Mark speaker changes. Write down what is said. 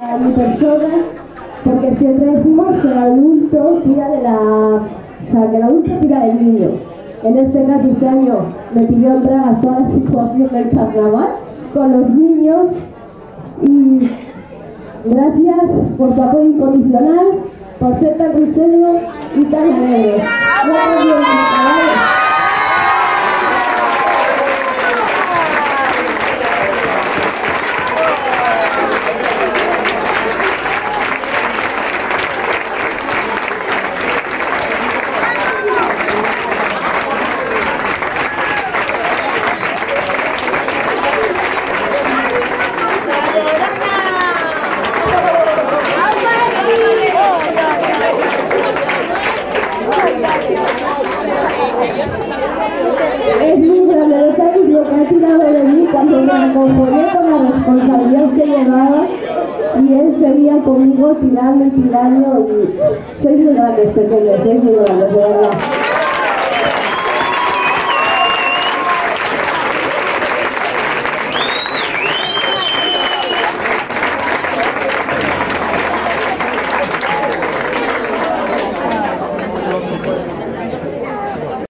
Speaker 1: a mi persona, porque siempre decimos que el adulto tira de la... O sea, que el adulto tira del niño. En este caso, este año me pidió en Braga toda la situación del carnaval con los niños y gracias por tu apoyo incondicional, por ser tan risueño y tan alegre. Es muy grande, lo que ha tirado de mí cuando me acompañé con la responsabilidad que llevaba y él seguía conmigo tirando y tirando y soy muy grande, soy muy grande, de verdad.